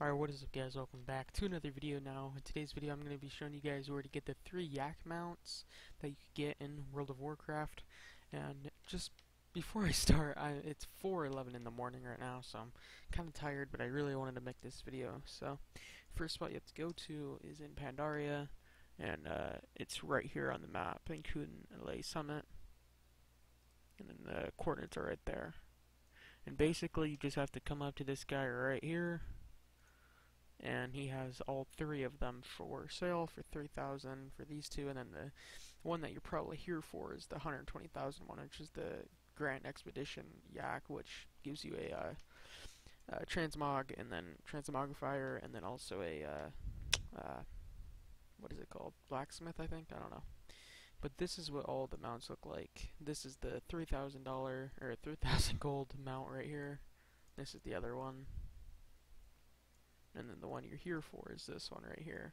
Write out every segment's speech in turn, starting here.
Alright, what is up guys, welcome back to another video now. In today's video I'm going to be showing you guys where to get the three yak mounts that you could get in World of Warcraft. And just before I start, I, it's 4.11 in the morning right now, so I'm kind of tired, but I really wanted to make this video. So, first spot you have to go to is in Pandaria, and uh, it's right here on the map, in Kun LA Summit. And then the coordinates are right there. And basically you just have to come up to this guy right here and he has all three of them for sale for 3000 for these two and then the one that you're probably here for is the 120,000 one which is the Grand Expedition Yak which gives you a, uh, a transmog and then transmogrifier and then also a uh, uh, what is it called? Blacksmith I think? I don't know. But this is what all the mounts look like. This is the $3,000 or 3,000 gold mount right here. This is the other one and then the one you're here for is this one right here.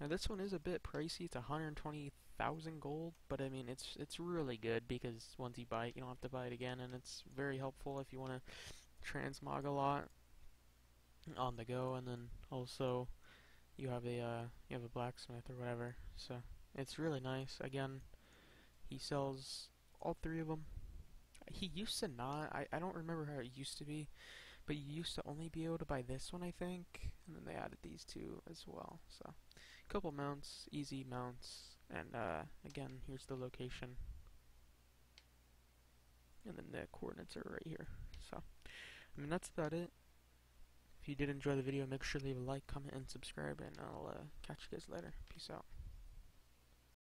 Now this one is a bit pricey. It's 120,000 gold, but I mean it's it's really good because once you buy it, you don't have to buy it again, and it's very helpful if you want to transmog a lot on the go, and then also you have a uh, you have a blacksmith or whatever. So it's really nice. Again, he sells all three of them. He used to not. I I don't remember how it used to be. But you used to only be able to buy this one, I think, and then they added these two as well. So, a couple mounts, easy mounts, and uh, again, here's the location. And then the coordinates are right here. So, I mean, that's about it. If you did enjoy the video, make sure to leave a like, comment, and subscribe, and I'll uh, catch you guys later. Peace out.